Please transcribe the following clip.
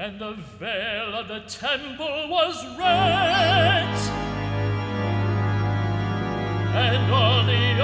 and the veil of the temple was rent, and all the